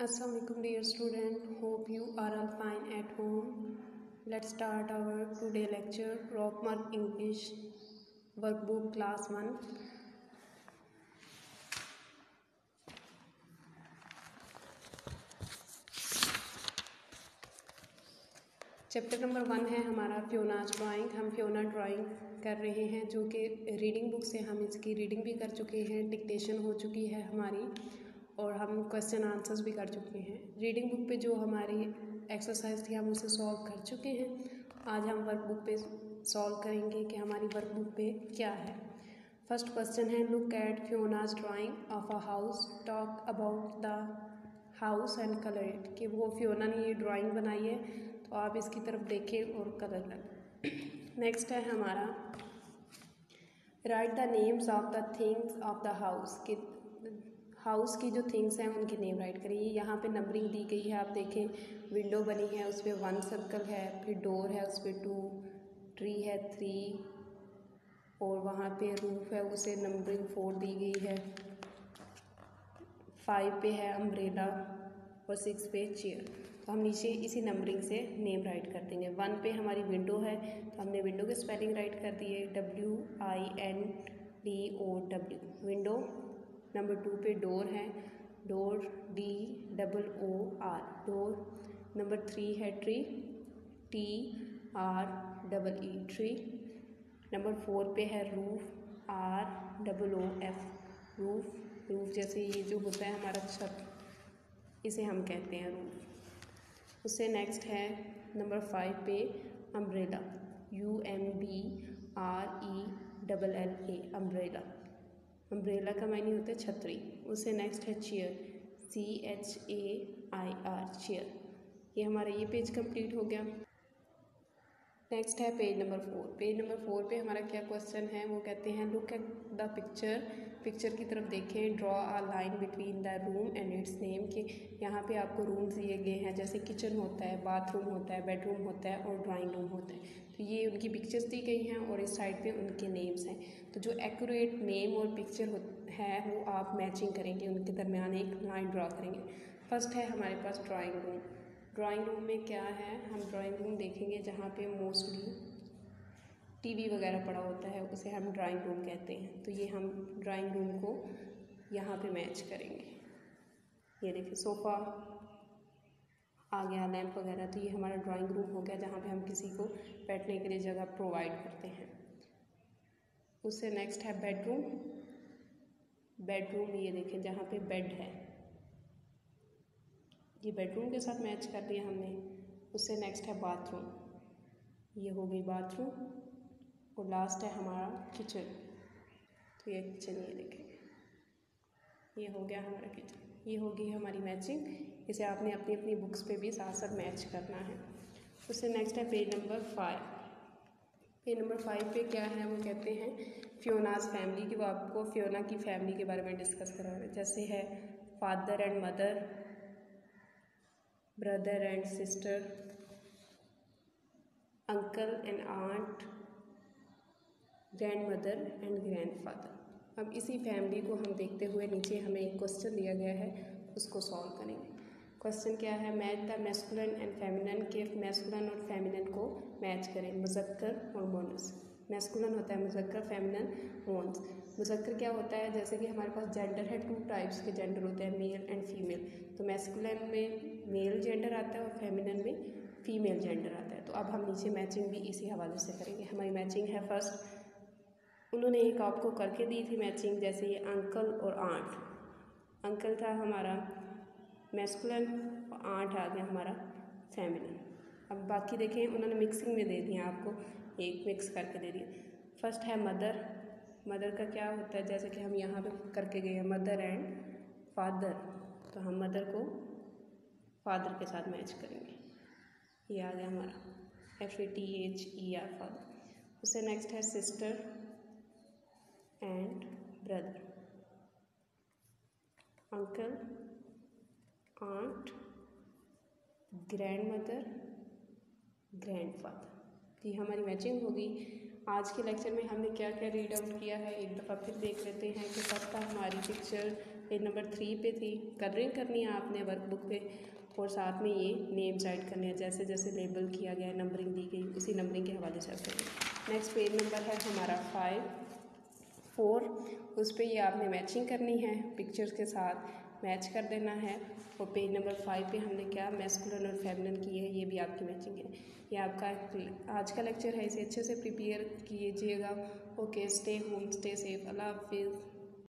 Assalamualaikum dear student hope you are all fine at home let's start our today lecture Rockmark English workbook class 1 chapter number one है हमारा Fiona's drawing हम Fiona drawing कर रहे हैं जो कि reading book से हम इसकी रीडिंग भी कर चुके हैं डिक्टेशन हो चुकी है हमारी और हम क्वेश्चन आंसर्स भी कर चुके हैं। रीडिंग बुक पे जो हमारी एक्सरसाइज थी, हम उसे सॉल्व कर चुके हैं। आज हम वर्क बुक पे सॉल्व करेंगे कि हमारी वर्क बुक पे क्या है। फ़र्स्ट क्वेश्चन है look at Fiona's drawing of a house talk about the house and colour it कि वो फ्योना ने ये ड्राइंग बनाई है तो आप इसकी तरफ़ देखें और कलर करें नेक्स्ट है हमारा write the names of the things of the house कि हाउस की जो थिंग्स हैं, उनके नेम राइट करिए यहाँ पे नंबरिंग दी गई है, आप देखें। विंडो बनी है, उस पर वन सर्कल है, फिर डोर है, उस पर टू, ट्री है, थ्री, और वहाँ पे रूफ है, उसे नंबरिंग फोर दी गई है। फाइव पे है अम्ब्रेला और सिक्स पे चेयर तो हम नीचे इसी नंबरिंग से नेम राइट कर देंगे। वन पे हमारी विंडो है तो हमने विंडो के स्पेलिंग राइट कर दी है W I N D O W window number two पे डोर है, door D double O R, door number three है tree, T R double E, tree number four पे है roof, R double O F, roof roof जैसे ये जो होता है हमारा छत, इसे हम कहते हैं रूफ। उससे नेक्स्ट है नंबर फाइव पे umbrella U M B R E double L A umbrella umbrella का मायने होता है छतरी। उसे नेक्स्ट है chair C H A I R chair ये हमारा ये पेज कंप्लीट हो गया। नेक्स्ट है page number four page number four पे हमारा क्या क्वेश्चन है? वो कहते हैं look at the picture picture की तरफ़ देखें draw a line between the room and it's name कि यहाँ पे आपको रूम्स दिए गए हैं, जैसे किचन होता है बाथरूम होता है बेडरूम होता है और ड्राइंग रूम होता है। तो ये उनकी पिक्चर्स दी गई हैं और इस साइड पे उनके नेम्स हैं। तो जो एक्यूरेट नेम और पिक्चर है वो आप मैचिंग करेंगे, उनके दरमियान एक लाइन ड्रॉ करेंगे। फ़र्स्ट है हमारे पास ड्राइंग रूम ड्राइंग रूम में क्या है? हम ड्राइंग रूम देखेंगे जहाँ पे मोस्टली टीवी वगैरह पड़ा होता है, उसे हम ड्राइंग रूम कहते हैं। तो ये हम ड्राइंग रूम को यहाँ पे मैच करेंगे। ये देखिए सोफ़ा आ गया लैंप वगैरह तो ये हमारा ड्राइंग रूम हो गया जहाँ पे हम किसी को बैठने के लिए जगह प्रोवाइड करते हैं। उससे नेक्स्ट है बेडरूम बेडरूम ये देखें जहाँ पे बेड है। ये बेडरूम के साथ मैच कर दिया हमने, उससे नेक्स्ट है बाथरूम ये हो गई बाथरूम और लास्ट है हमारा किचन तो ये किचन ये देखेंगे ये हो गया हमारा किचन ये होगी हमारी मैचिंग इसे आपने अपनी अपनी बुक्स पे भी साथ साथ मैच करना है. उससे नेक्स्ट है page number five page number five पे क्या है? वो कहते हैं फ्योनाज फैमिली की वो आपको फ्योना की फैमिली के बारे में डिस्कस करा रहे हैं. जैसे है father and mother brother and sister, uncle and aunt, grandmother and grandfather. अब इसी फैमिली को हम देखते हुए नीचे हमें एक क्वेश्चन दिया गया है, उसको सॉल्व करेंगे। क्वेश्चन क्या है? Match the masculine and feminine के मैस्कुलन और फेमिनन को मैच करें। मुजक्कर और मोनस मैस्कुलन होता है मुजक्कर फेमिनन मोन्स मुजक्कर क्या होता है? जैसे कि हमारे पास जेंडर है टू टाइप्स के जेंडर होते हैं मेल एंड फीमेल तो मैस्कुलन में मेल जेंडर आता है और फेमिनन में फीमेल जेंडर आता है. तो अब हम नीचे मैचिंग भी इसी हवाले से करेंगे. हमारी मैचिंग है फ़र्स्ट उन्होंने एक आपको करके दी थी मैचिंग जैसे ये अंकल और आंट अंकल था हमारा मैस्कुलन और आंट आ गया हमारा फेमिनन अब बाकी देखें, उन्होंने मिक्सिंग में दे दिया आपको. एक मिक्स करके दे दिया फ़र्स्ट है मदर मदर का क्या होता है? जैसे कि हम यहाँ पे करके गए हैं मदर एंड फादर तो हम मदर को फादर के साथ मैच करेंगे। ये आ गया हमारा। F A T H E R father उससे नेक्स्ट है sister and brother uncle aunt grandmother ये हमारी मैचिंग होगी। आज के लेक्चर में हमने क्या क्या रीड आउट किया है, एक दफ़ा फिर देख लेते हैं कि था हमारी पिक्चर पेज नंबर थ्री पे थी। कलरिंग करनी है आपने वर्कबुक पे और साथ में ये नेम्स राइट करने हैं जैसे जैसे लेबल किया गया नंबरिंग दी गई, उसी नंबरिंग के हवाले से आपको नेक्स्ट पेज नंबर है हमारा फाइव फोर उस पर ये आपने मैचिंग करनी है पिक्चर्स के साथ। मैच कर देना है और पेज नंबर फाइव पे हमने क्या मैस्कुलन और फेमिनन की है, ये भी आपकी मैचिंग है। ये आपका आज का लेक्चर है, इसे अच्छे से प्रिपेयर कीजिएगा। Okay stay home stay safe अल्लाह हाफिज़